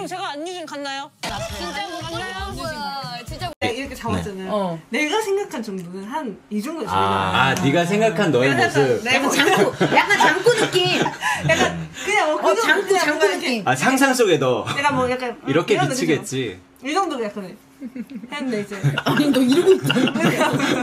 그럼 제가 안유진 갔나요? 아, 진짜 갔나요? 뭐야 진짜 내가 네, 이렇게 잡았잖아요. 네. 어. 내가 생각한 정도는 한 이 정도 정도. 아, 아, 네가 생각한 너의 모습. 내 모습. 장구, 약간 장구 느낌. 약간 그냥 뭐 어, 그 장구, 그냥 장구 뭔가 이렇게 느낌. 아, 상상 속에 너 내가 뭐 약간 음, 이렇게 이런 미치겠지. 이 정도로 약간 했는데 이제 아니, 너 이러고 있잖아.